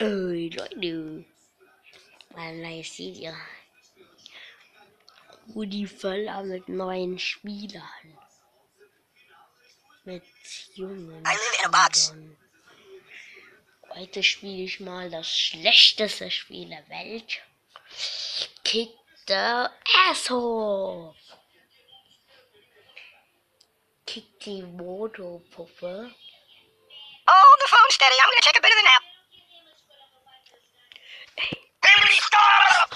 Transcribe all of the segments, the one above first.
Leute. Ein neues Video. Rudi Völler mit neuen Spielern. Mit jungen. Spielern. Heute spiele ich mal das schlechteste Spiel der Welt. Kick the Asshole. Kick die Motopuppe. Hold the phone steady. I'm gonna take a bit of a nap.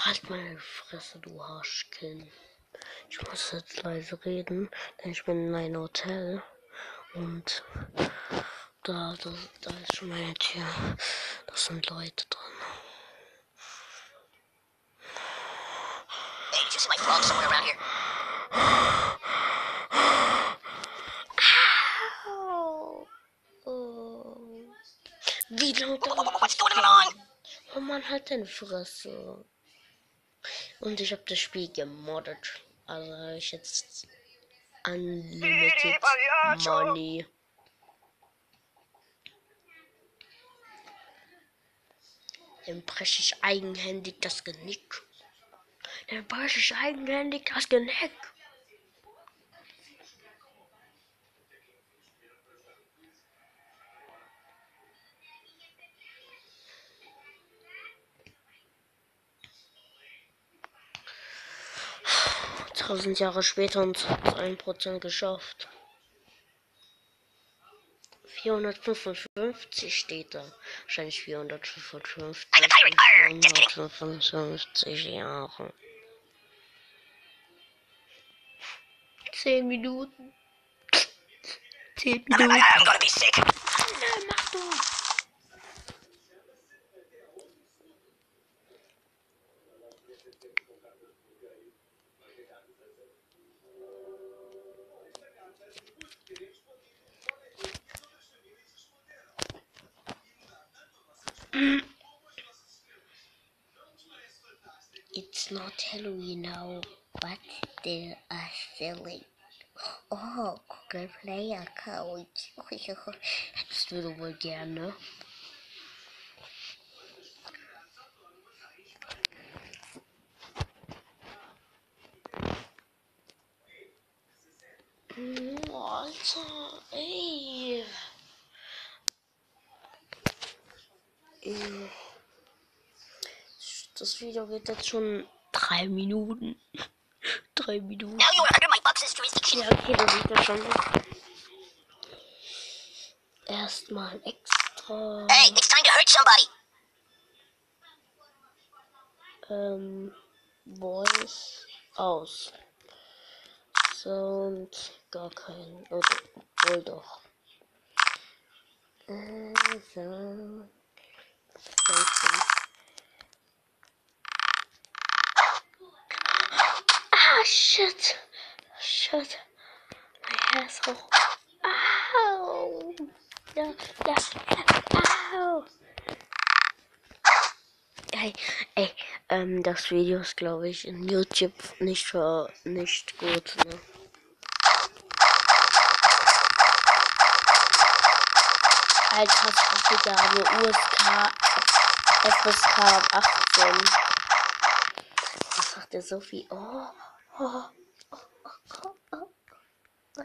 Halt meine Fresse, du Arschkind. Ich muss jetzt leise reden, denn ich bin in einem Hotel. Und da, da, da ist schon meine Tür. Da sind Leute drin. Hey, see my frog somewhere around here? Oh. Wie laut What's going on? Oh Mann, halt deine Fresse. Und ich habe das Spiel gemoddet. Also habe ich jetzt Unlimited Money. Dann breche ich eigenhändig das Genick. Dann breche ich eigenhändig das Genick. Tausend Jahre später und ein Prozent geschafft. 455 steht da. Wahrscheinlich 455. I'm a pirate. Arr, just kidding. 455 Jahre. 10 Minuten. 10 I'm, I'm, Minuten. I'm gonna be sick. Nein, mach doch. It's not Halloween now, but there are selling. Oh, go play a couch. I just the word down, no? Alter, ey. Das Video geht jetzt schon drei Minuten. drei Minuten. Now you are under my box's jurisdiction. Ja, okay, das sieht ja schon. Erstmal extra. Hey, it's time to hurt somebody. Ähm, Voice aus. Sound gar kein. Oder wohl doch. Äh. Ah, shit. Shit. My asshole. Ow. Ja, ja, ja. Au. Ey, ey, ähm, das Video ist, glaube ich, in YouTube nicht nicht gut, ne? Altersfreigabe USK FSK ab 18. Was sagt der Sophie? Oh, oh, oh, oh, oh.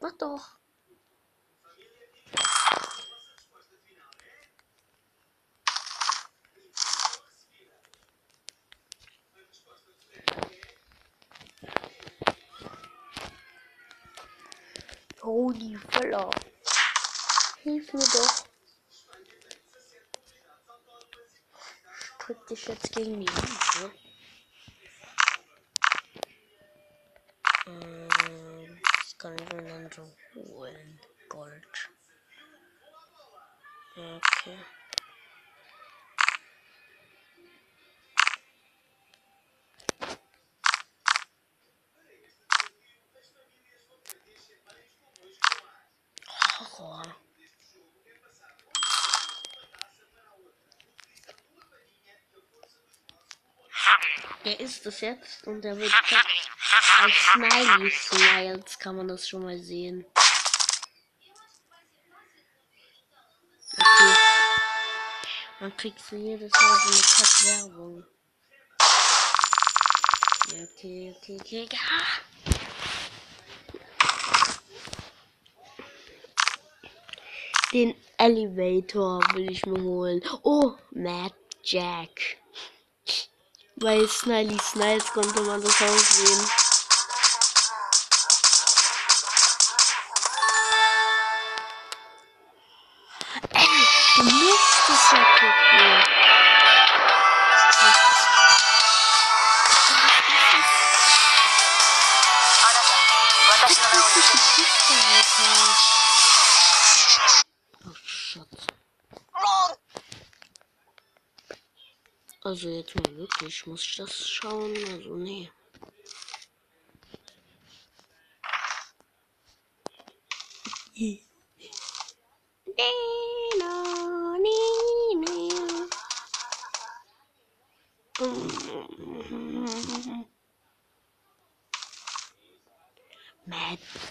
Mach doch. Holy Völler. Hilf mir doch. Ich drück dich jetzt gegen die Wand? Ähm, das kann ich mir dann so holen. Gold. Okay. Der ist es jetzt und der wird als Smiley Smiles kann man das schon mal sehen. Okay. Dann kriegst du jedes Mal so eine Kack-Werbung. Ja, okay, okay, okay. Ja. Den Elevator will ich mir holen. Oh, Mad Jack. Bei Sniley Sniles konnte man das auch sehen. Also jetzt mal wirklich, muss ich das schauen? Also nee.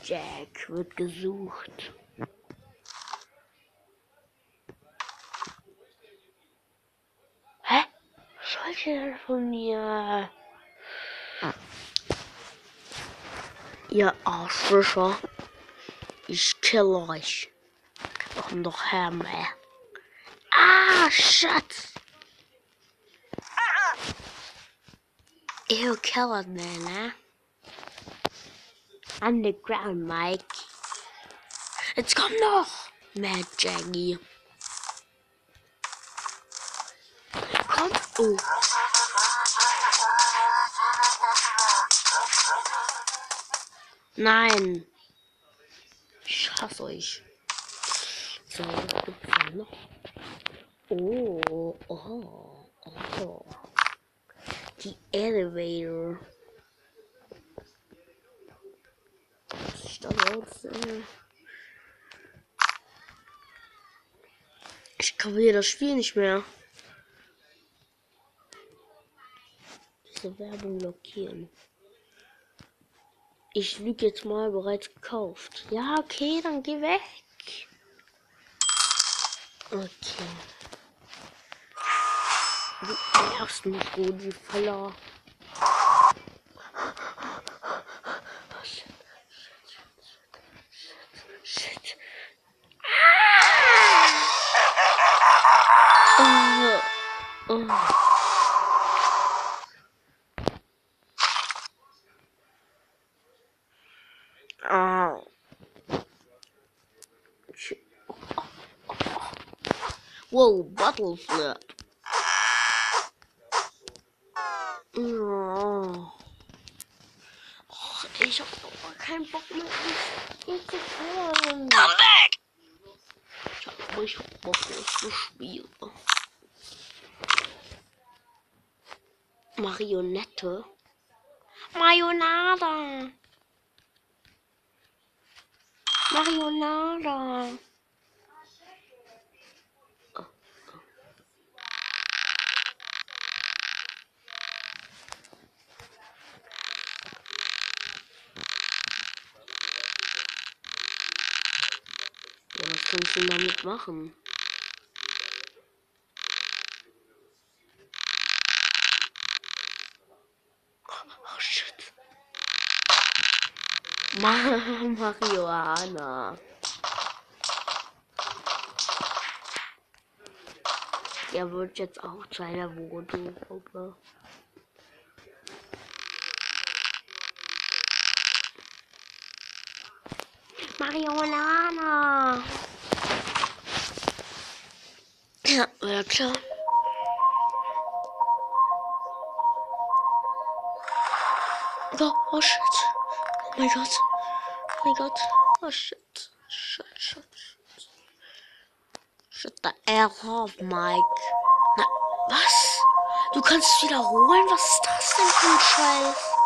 Jack wird gesucht. Was wollt ihr Arschlöcher. Ich kill euch. Komm doch her, mehr. Ah, Schatz. Ew, killed man, ne? Underground, Mike. Jetzt komm doch, Mad Jaggy. Komm. Oh. Nein. Ich hasse euch. So, was gibt's da noch? Oh, oh, oh. Die Elevator. Was ist da? Ich das Spiel nicht mehr. Diese Werbung blockieren. Ich lüge jetzt mal bereits gekauft. Ja, okay, dann geh weg. Okay. Du nervst mich, Rudi Faller. Oh, Whoa, bottle flip. Och, ich hab keinen Bock mehr, zu. Come back! Ich hab hab Bock, zu spielen. Marionette. Marionada. Marionada. Denn damit machen? Oh shit. Ma Marihuana. Der wird jetzt auch zu einer Voodoo-Gruppe. Marihuana. Ja, ja klar. Oh, oh shit. Oh mein Gott. Oh mein Gott. Oh shit. Shit, shit, shit. Shut the L off, Mike. Na, was? Du kannst wiederholen? Was ist das denn für ein Scheiß?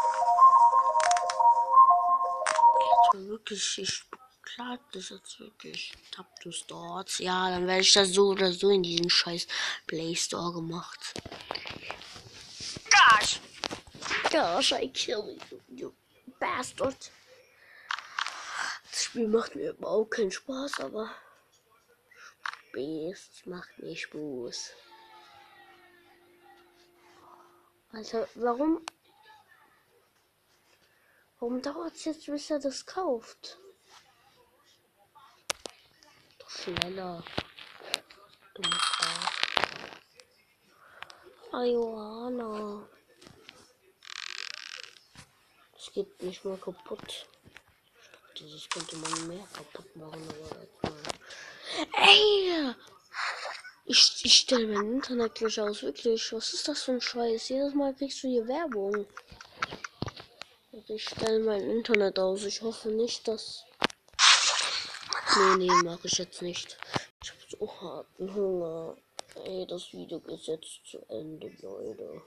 Mal wirklich, ich beklage das jetzt wirklich. Tap to Stores. Ja, dann werde ich das so oder so in diesen scheiß Play Store gemacht. Gosh! Gosh, I kill you, you bastard. Das Spiel macht mir überhaupt keinen Spaß, aber Spaß macht mir Spaß. Alter, warum? Warum dauert es jetzt, bis er das kauft? Schneller. Du Johanna. Es geht nicht mehr kaputt. Dieses könnte man mehr kaputt machen, aber Ey! Ich, ich stelle mein Internet gleich aus, wirklich. Was ist das für ein Scheiß? Jedes Mal kriegst du hier Werbung. Ich stelle mein Internet aus. Ich hoffe nicht, dass. Nee, nee, mache ich jetzt nicht. Ich habe so harten Hunger. Ey, das Video ist jetzt zu Ende, Leute.